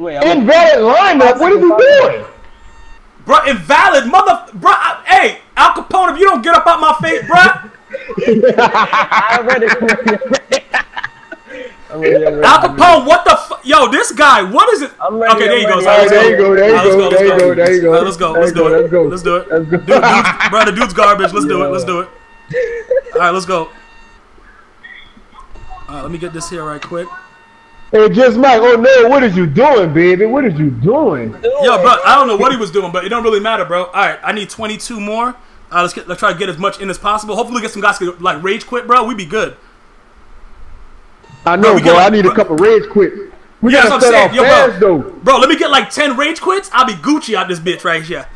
Wait, I'm Invalid lineup. What are he doing? Bro, invalid mother. Bro, I- hey, Al Capone, if you don't get up out my face, bro. I read it. I'm ready, I'm ready. Al Capone, what the fu- Yo, this guy, what is it? I'm ready, okay, there I'm you go. ready. son, All right, there you go. There you go. There you go. There you go. Let's go. Let's do There it. you go, Let's do it. Dude, bro, the dude's garbage. Let's do it. Let's do it. All right, let's go. All right, let me get this here right quick. Hey, just Mike. Oh no, what is you doing, baby? What is you doing? Yo, bro, I don't know what he was doing, but it don't really matter, bro. All right, I need 22 more. Uh, let's get, let's try to get as much in as possible. Hopefully, get some guys can like rage quit, bro. We be good. I know, we bro. get I like- need a couple rage quit. We Yeah, gotta that's what I'm saying. off Yo, fast bro. though. Bro, let me get like 10 rage quits. I'll be Gucci out this bitch right here.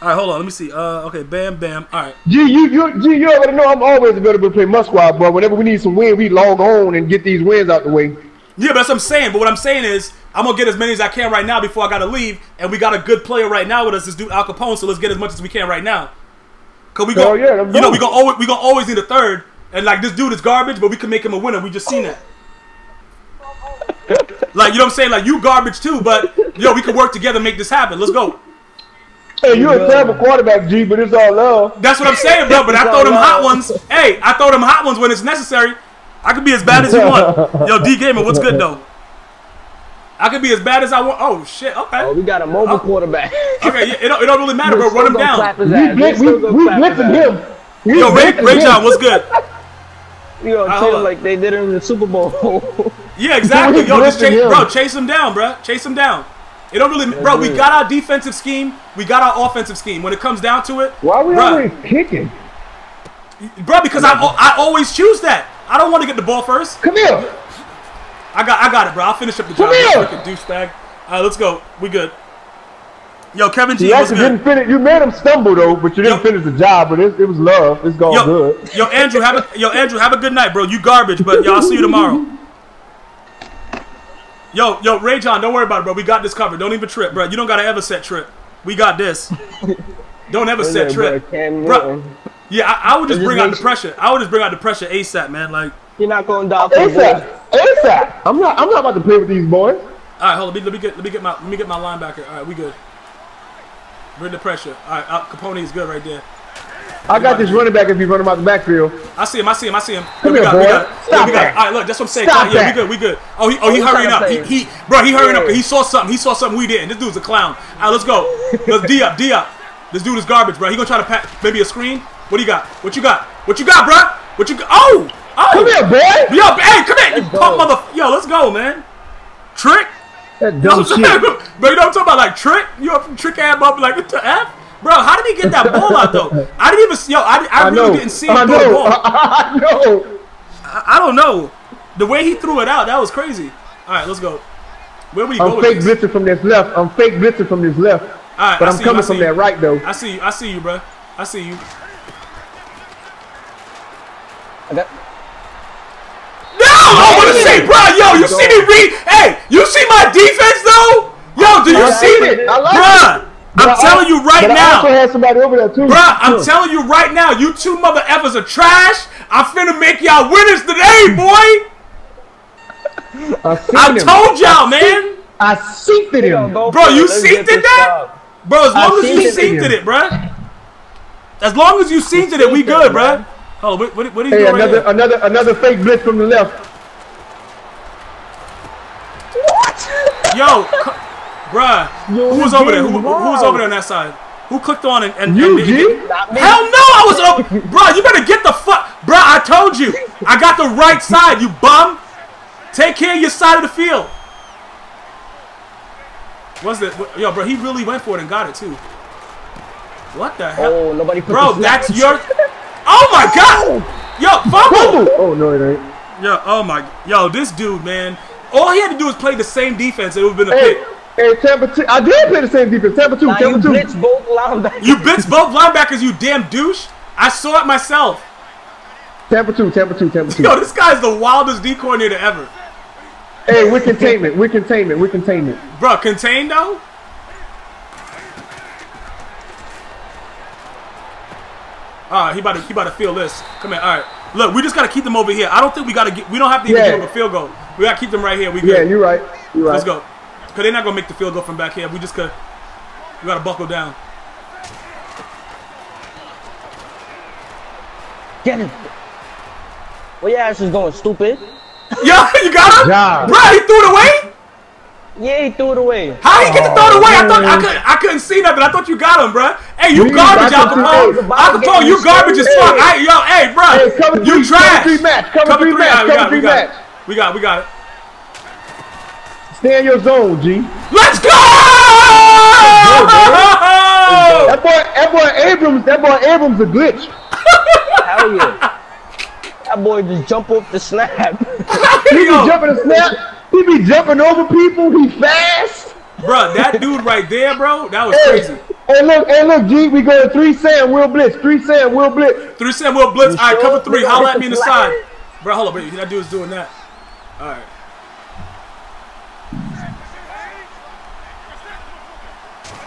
All right, hold on. Let me see. Uh, okay, bam, bam. All right. G, you, you, G, you already know I'm always available to play my but. Whenever we need some win, we log on and get these wins out the way. Yeah, but that's what I'm saying. But what I'm saying is, I'm gonna get as many as I can right now before I gotta leave. And we got a good player right now with us, this dude Al Capone. So let's get as much as we can right now. Cause we go, Hell yeah, you know, we gonna always we gonna always need a third. And like this dude is garbage, but we can make him a winner. We just seen that. like you know what I'm saying? Like you garbage too, but yo, we can work together and make this happen. Let's go. Hey, you a terrible quarterback, G, but it's all love. That's what I'm saying, bro. But I throw them hot ones. Hey, I throw them hot ones when it's necessary. I could be as bad as you want. Yo, D Gamer, what's good though? I could be as bad as I want. Oh shit. Oh, Okay. we got a mobile Oh. quarterback. Okay. Yeah, it don't, it don't really matter, bro. Run him down. We blitz, we, we blitzing him. We Yo, Ray, blitzing Ray. John, what's good? You gonna Ah, him like they did in the Super Bowl. Yeah, exactly. Yo, just chase, him. bro, chase him down, bro. Chase him down. It don't really, bro. We got our defensive scheme. We got our offensive scheme. When it comes down to it, Why are we always kicking? bro, because I, I always choose that. I don't want to get the ball first. Come here. I got, I got it, bro. I'll finish up the job. Come here. Douchebag. All right, let's go. We good. Yo, Kevin G, You actually didn't finish. You made him stumble though, but you didn't Yo. finish the job. But it, it was love. It's gone Yo, good. yo, Andrew, have a, yo, Andrew, have a good night, bro. You garbage, but yo, I'll see you tomorrow. Yo, yo, Ray John, don't worry about it, bro. We got this covered. Don't even trip, bro. You don't gotta ever set trip. We got this. Don't ever set trip. Cam Bro. Yeah, I, I would just Just bring out the sure- pressure. I would just bring out the pressure ASAP, man. Like, You're not going down for the. ASAP. ASAP. I'm not. I'm not about to play with these boys. all right, hold on. Let me, let me get, let me get my, let me get my linebacker. All right, we good. Bring the pressure. All right, uh, Capone is good right there. I got this running back if you run him out the backfield. I see him. I see him. I see him. Come here, got, it, we boy. got, it. yeah, Stop we got. that. All right, look, that's what I'm saying. Stop yeah, we good. We good. Oh, he, oh, he hurrying up. He, he, bro, he hurrying up. Yeah. He saw something. He saw something we didn't. This dude's a clown. All right, let's go. Let's D up. D up. This dude is garbage, bro. He gonna try to pat maybe a screen. What do you got? What you got? What you got, bro? What you got? Oh, oh. Come here, boy. Yo, hey, come here, you pump mother. Yo, let's go, man. Trick. That You know dumb I'm saying? shit. Bro, you know what I'm talking about? Like trick. You up from trick ass up like what the f? Bro, how did he get that ball out though? I didn't even. Yo, I, I, I really know. didn't see him I throw the ball. I know. I, I don't know. The way he threw it out, that was crazy. All right, let's go. Where would he go I'm with fake this? blitzing from this left. I'm fake blitzing from this left. All right, But I I'm see you, coming see from you. that right though. I see you. I see you, bro. I see you. I got, No, I want to say, bro. Yo, you see me read? Hey, you see my defense though? Yo, do you I see like it, it. I like Bruh, it. But I'm I- telling you right but I also now. had somebody over there too. Bruh, I'm Sure. telling you right now, you two mother effers are trash. I'm finna make y'all winners today, boy. I seen I him. told y'all, man. I seeked it him. Bro, you Let's synced get this it that? dub. Bro, as I long as you seen it synced again. it, bruh. As long as you synced it, we good, bruh. Oh, what, what, what are you Hey, doing right another here? another another fake blitz from the left. What? Yo, cu- bruh. Yo, Who was over there? game Who, is who was over there on that side? Who clicked on and, and, You, and G? Not me. Hell no, I was over. Bruh, you better get the fuck. Bruh, I told you. I got the right side, you bum. Take care of your side of the field. What's it? what- Yo, bro, he really went for it and got it too. What the hell? Oh, nobody put Bro, the that's snaps. your. Oh my god! Yo, fumble! Fumble. Oh no, it ain't. Yo, oh my. Yo, this dude, man. All he had to do was play the same defense. It would have been a Hey, pick. Hey, Tampa two. I did play the same defense. Tampa two. Nah, you Tampa two. blitz both linebackers. You blitz both linebackers, you damn douche. I saw it myself. Tampa two. Tampa two. Tampa two. Yo, this guy's the wildest D coordinator ever. Hey, with containment. With containment. With containment. Bro, contained though? Alright, he about to he about to feel this. Come here, alright. Look, we just gotta keep them over here. I don't think we gotta get we don't have to even Yeah. give up a field goal. We gotta keep them right here. We Yeah, you're right. You're right. Let's go. Cause they're not gonna make the field goal from back here. We just could. We gotta buckle down. Get it. Where your ass is going, stupid? Yeah, you got him, Yeah. bro. He threw it away. Yeah, he threw it away. How he get to throw it away? I thought I oh. couldn't. I couldn't see nothing. I thought you got him, bro. Hey, you We garbage, got Al the Capone. two. Al Capone, you garbage as fuck. I, yo, hey, bro, Hey, you three, trash. cover three match, cover three match, all right, we cover got three match. We got, it, we got it. Stay in your zone, G. Let's go! That boy, that boy Abrams, that boy Abrams a glitch. Hell yeah. That boy just jump off the snap. He be Yo, jumping the snap. He be jumping over people. He fast. bro, that dude right there, bro, that was Hey, crazy. hey, look, hey, look, G. We going three Sam, Will Blitz. Three Sam, Will Blitz. Three Sam Will blitz. You All right, sure? cover three. We Holla at me in the hit side, bro. Hold up, bro. That dude's doing that. All right.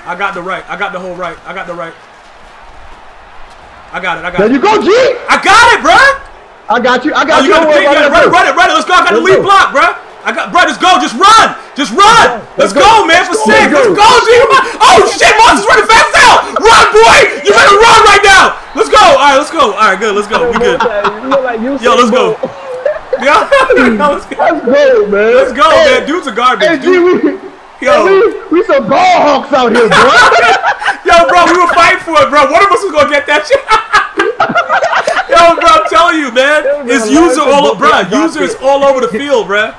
I got the right. I got the whole right. I got the right. I got it. I got There it. you go, G. I got it, bro. I got you. I Oh, got you you. got the pin. about Yeah, that. run it, run it, run it. Let's go. I got the lead go. block, bro. I got, bro. Just go. Just run. Just run. Let's, Let's go. go. man, for Let's six. go. Let's go, G. Oh shit, Monster's running fast out. Run, boy. You better run right now. Let's go. All right, let's go. All right, good. Let's go. We good. Like Yo, let's go. Yeah, let's go. Let's go, man. Let's go, hey, man. Dudes are garbage. Hey, Dude. We, Yo. we, we some ball hawks out here, bro. Yo, bro, we were fighting for it, bro. One of us was gonna get that shit. Yo, bro, I'm telling you, man. It's Yo, user all over, bro. go. Drop Users all over the field, bro.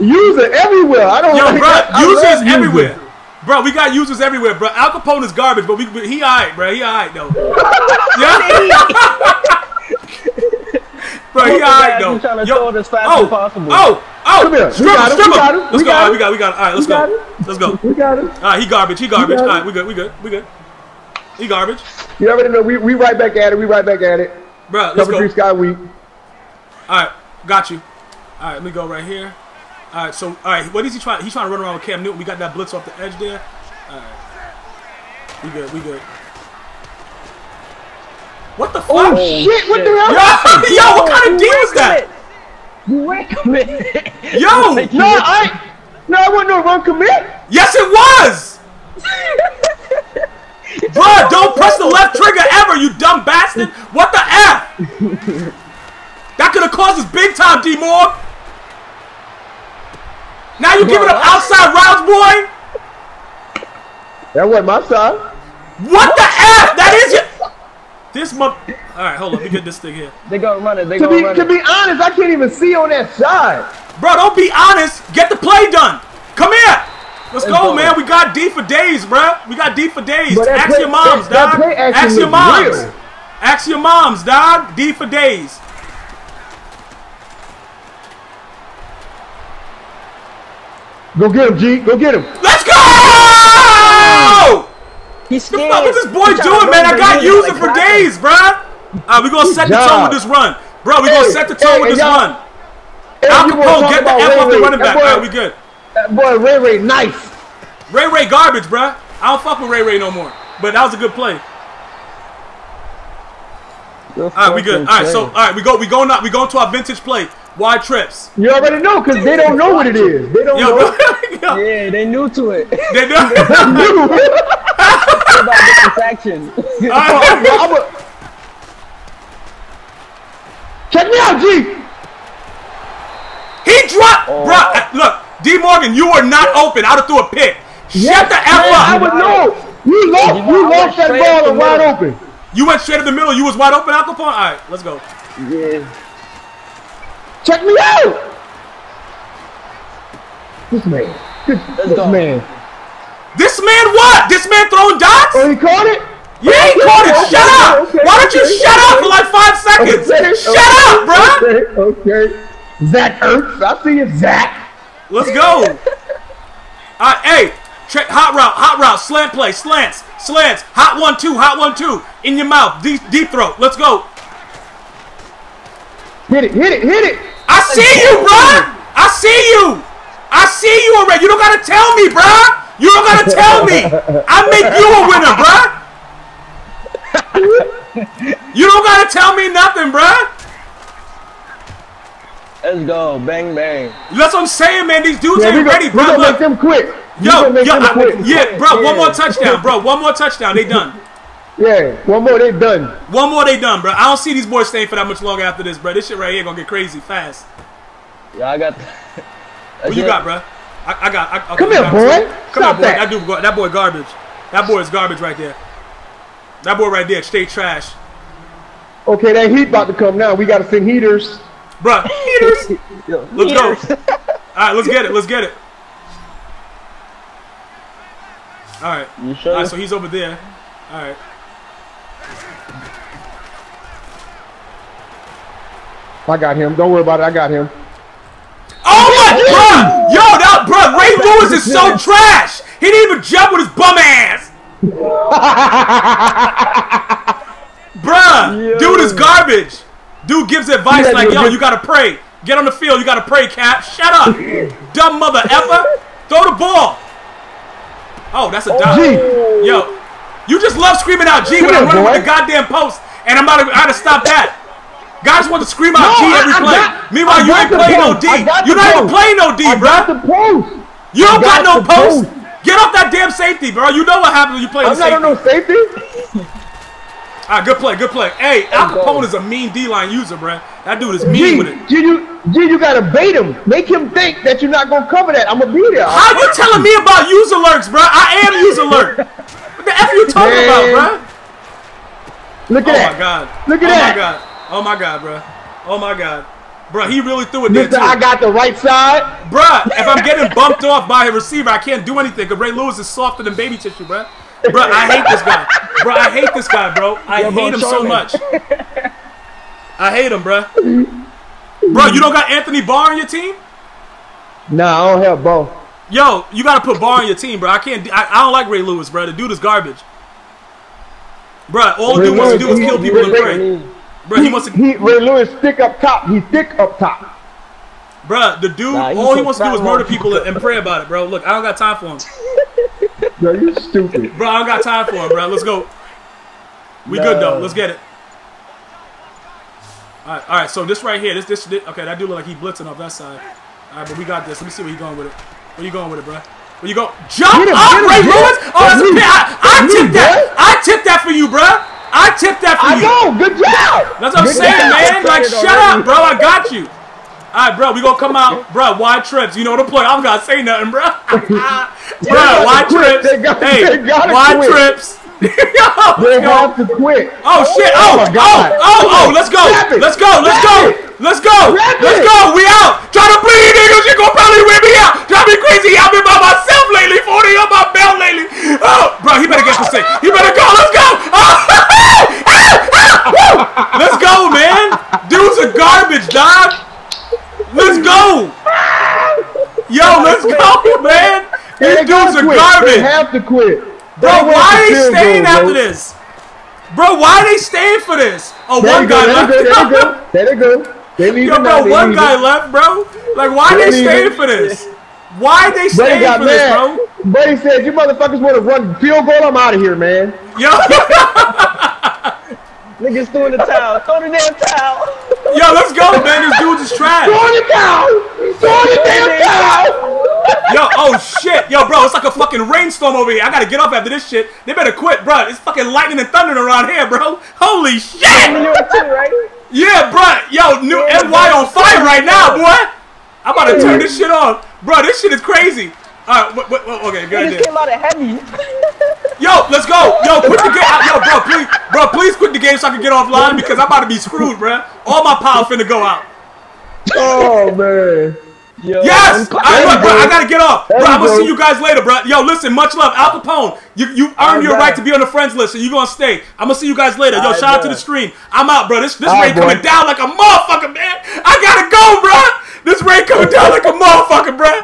User everywhere. I don't Yo, like bro, that. I users love everywhere. Bro, we got users everywhere, bro. Al Capone is garbage, but we but he alright, bro. He alright though. Yeah. Bro, at alright that, though. trying to Yo- throw it as fast oh, as possible. Oh, oh, Come here. We strip him, got him, strip we him. Let's we go. got All right, we got, we got. All right, let's go. Let's go. We got him. All right, he garbage. He garbage. All right, All right, we good. We good. We good. He garbage, You already know. We, we right back at it. We right back at it. bro. Let's Cover go. three Sky Week. All right, got you. All right, let me go right here. All right, so all right, what is he trying? He's trying to run around with Cam Newton. We got that blitz off the edge there. All right, we good. We good. What the oh, fuck? Oh, shit! What the hell? Yo, yo, what kind of deal is that? You were committed. Yo, No, I. No, I wasn't no run commit. yes, it was. Bruh, don't press the left trigger ever, you dumb bastard. What the F? that could have caused us big time, D Moore. Now you giving up outside routes, boy? That wasn't my side. What the F? That is your. This mo. Alright, hold on. Let me get this thing here. They gonna run it. They To gonna be run to it. be honest, I can't even see on that side. Bro, don't be honest. Get the play done. Come here. Let's, Let's go, go. man. We got D for days, bro. We got D for days. Ask play- your moms, that- that dog. play action Ask your moms. real. Ask your moms, dog. D for days. Go get him, G. Go get him. Let's go! He's The fuck is this boy He tryna doing, man? I got lead using like for days, bro. Alright, we gonna set the tone with this uh, run. Bro, we gonna set the tone hey, with this run. Hey, Al you Capone, get the F Ray off the running back. boy- Alright, we good. That boy Ray Ray, nice. Ray Ray garbage, bro. I don't fuck with Ray Ray no more. But that was a good play. You're All right, we good. fucking All right, so trash. all right, we go. We going up. We going to our vintage play. Wide trips. You already know because they don't know what it is. They don't Yo, know. bro. Yeah, they new to it. they do. What about different section? All right. I'm a- Check me out, G. He dropped, Oh. bruh. uh, Look, D Morgan, you were not open. I'd have threw a pick. Shut the F Man, I would know. You lost. You know, You lost that ball and wide open. You went straight to the middle. You was wide open, Al Capone. All right, let's go. yeah. Check me out. This man. This, this go. man. This man what? This man throwing dots? Oh, he caught it. Yeah, he caught it. Okay, Shut up. okay, Why don't you okay. shut up for like five seconds? Okay, Shut okay, up, bruh. Okay, okay. Zach Ertz. I see you, Zach. Let's go. All right, uh, hey, check hot route, hot route, slant play, slants, slants, hot one two, hot one two, in your mouth, deep, deep throat. Let's go. Hit it, hit it, hit it. I see you, bruh. I see you. I see you already. You don't gotta tell me, bruh. You don't gotta tell me. I make you a winner, bruh. You don't gotta tell me nothing, bruh. Let's go. Bang bang. That's what I'm saying, man. These dudes Yeah, ain't gonna, ready, we bro. gonna Look, make them quit. We yo, gonna make yo, them I- quit. yeah, bro. One more touchdown, bro. One more touchdown. They done. Yeah, one more, they done. One more, they done, bro. I don't see these boys staying for that much longer after this, bro. This shit right here gonna get crazy fast. Yeah, I got. What you got, bro? I, I got. I, okay, Come here, got- boy. Come Stop here, boy. that. That dude, that boy, garbage. That boy is garbage right there. That boy right there, straight trash, Okay, that heat about to come now. We gotta send heaters. bro. Heaters. Let's go. All right, let's get it. Let's get it. All right. You sure? All right, so he's over there. All right. I got him. Don't worry about it. I got him. Oh my god! Yo, that bro, Ray Lewis is so trash. He didn't even jump with his bum ass. Bruh, Yo. dude is garbage. Dude gives advice Yeah, like, yo, you gotta pray. Get on the field, you gotta pray, Cap. Shut up. Dumb mother effer. Throw the ball. Oh, that's a. Oh, G. Yo, you just love screaming out G Come when I'm here, running with the goddamn post, and I'm about to, I gotta stop that. Guys want to scream out No, G I- every I play. got- Meanwhile, you ain't playing no. D. I got You're the not even playing no D, bro. the post. You don't got, got no post. post. Get off that damn safety, bro. You know what happens when you play the safety. I'm not on no safety. All right, good play, good play. Hey, Al. Capone is a mean D-line user, bro. That dude is mean G, with it. G, you, G, you gotta bait him. Make him think that you're not gonna cover that. I'm gonna be there. How you telling me about user alerts, bro? I am user alert. What the F are you talking Man. about, bro? Look Oh at that. Oh, my god. Look at oh that. my god. Oh my god, bro. Oh my god. Bro, he really threw it there Mister, too. I got the right side. Bro, if I'm getting bumped off by a receiver, I can't do anything because Ray Lewis is softer than baby tissue, bro. Bro, I hate this guy. Bro, I hate this guy, bro. I Yeah, bro, hate him so much. I hate him, bro. Bro, you don't got Anthony Barr on your team? Nah, I don't have ball. Yo, you gotta put Barr on your team, bro. I can't. I, I don't like Ray Lewis, bro. The dude is garbage. Bro, all the Ray dude wants to do is kill he- people and Ray- pray. Bruh, he wants to. He, Ray Lewis thick up top. He thick up top. Bruh, the dude, Nah, all he wants to do is murder people and pray about it, bro. Look, I don't got time for him. bro, you stupid. Bro, I don't got time for him, bro. Let's go. We good though. Let's get it. All right, all right. So this right here, this, this, this okay. That dude look like he blitzing off that side. All right, but we got this. Let me see where you going with it. Where you going with it, bro? Where you go? Jump him, up, him, Ray him. Lewis. Oh, that's a That's me. pit. I, I tipped that. I tipped that for you, bro. I tipped that for I you. know. Good job. That's what I'm saying, job. man. Like, shut already. up, bro. I got you. All right, bro. We gonna come out, bro. Wide trips. You know the play. I'm gonna say nothing, bro. bro, wide trips. Hey, wide trips. They have to quit. Oh, oh shit! Oh, oh, God. oh, oh, oh! Let's go! Let's go! Let's go! Let's go! Let's go! We out! Try to bleed, niggas! You gonna probably wear me out! Drive me crazy! I've been by myself lately. Forty on my belt lately. Oh, bro, he better get for sick. He better go. Let's go! Oh! Let's go, man! Dude's a garbage, dog. Let's go! Yo, let's go, man! These dudes are quit. They have to quit. Bro, why are they staying goal, after bro. this? Bro, why are they staying for this? Oh, There one they go. guy There left. they go. There they go. There they go. They leave Yo, bro, They one guy it. left, bro. Like, why are They they staying it. for this? Why are they staying got for this, bro? Buddy said, "You motherfuckers want to run field goal? I'm out of here, man." Yo, Niggas throwing the towel. Throw the damn towel. yo, let's go, man. This dude is trash. Throw it down. Throw the damn towel. Yo, oh shit. Yo, bro, it's like a fucking rainstorm over here. I gotta get off after this shit. They better quit, bro. It's fucking lightning and thundering around here, bro. Holy New shit. York too, right? Yeah, bro. Yo, new Yeah, NY on fire right now, boy. I'm about to turn this shit off. Bro, this shit is crazy. All right, wait, wait, wait, okay, good idea. Niggas came out of heavy. Yo, let's go. Yo, quit the game. Out. Yo, bro, please, bro, please quit the game so I can get offline because I'm about to be screwed, bro. All my power finna go out. Oh man. Yo, Yes. I'm- All right, you look, bro. I gotta get off, bro. I'm gonna see you guys later, bro. Yo, listen, much love, Al Capone. You you earned your right to be on the friends list, so you gonna stay. I'm gonna see you guys later. Yo, shout out to the stream. I'm out, bro. This this rain coming down like a motherfucker, man. I gotta go, bro. This rain coming down like a motherfucker, bro.